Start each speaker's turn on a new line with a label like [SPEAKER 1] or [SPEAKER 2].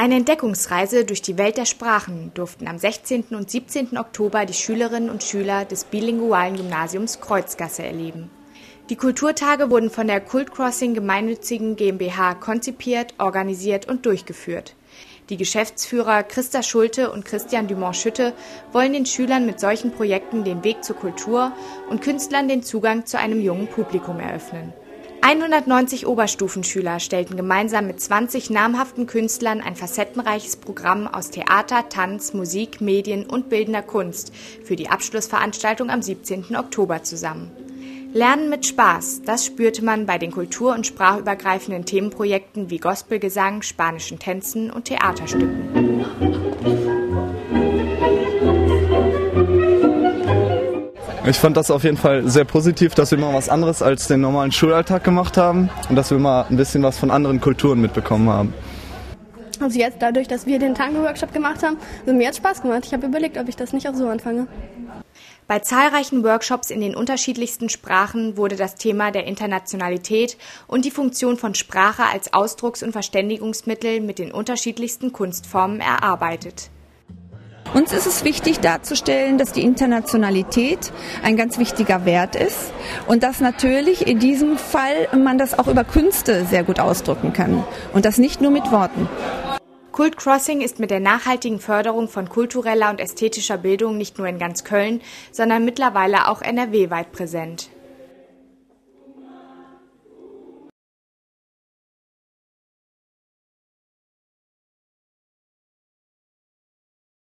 [SPEAKER 1] Eine Entdeckungsreise durch die Welt der Sprachen durften am 16. und 17. Oktober die Schülerinnen und Schüler des bilingualen Gymnasiums Kreuzgasse erleben. Die Kulturtage wurden von der Kultcrossing gemeinnützigen GmbH konzipiert, organisiert und durchgeführt. Die Geschäftsführer Christa Schulte und Christian Dumont-Schütte wollen den Schülern mit solchen Projekten den Weg zur Kultur und Künstlern den Zugang zu einem jungen Publikum eröffnen. 190 Oberstufenschüler stellten gemeinsam mit 20 namhaften Künstlern ein facettenreiches Programm aus Theater, Tanz, Musik, Medien und bildender Kunst für die Abschlussveranstaltung am 17. Oktober zusammen. Lernen mit Spaß, das spürte man bei den kultur- und sprachübergreifenden Themenprojekten wie Gospelgesang, spanischen Tänzen und Theaterstücken.
[SPEAKER 2] Ich fand das auf jeden Fall sehr positiv, dass wir mal was anderes als den normalen Schulalltag gemacht haben und dass wir mal ein bisschen was von anderen Kulturen mitbekommen haben.
[SPEAKER 3] Also jetzt dadurch, dass wir den Tango-Workshop gemacht haben, also mir hat Spaß gemacht. Ich habe überlegt, ob ich das nicht auch so anfange.
[SPEAKER 1] Bei zahlreichen Workshops in den unterschiedlichsten Sprachen wurde das Thema der Internationalität und die Funktion von Sprache als Ausdrucks- und Verständigungsmittel mit den unterschiedlichsten Kunstformen erarbeitet.
[SPEAKER 4] Uns ist es wichtig darzustellen, dass die Internationalität ein ganz wichtiger Wert ist und dass natürlich in diesem Fall man das auch über Künste sehr gut ausdrücken kann und das nicht nur mit Worten.
[SPEAKER 1] Kult Crossing ist mit der nachhaltigen Förderung von kultureller und ästhetischer Bildung nicht nur in ganz Köln, sondern mittlerweile auch NRW-weit präsent.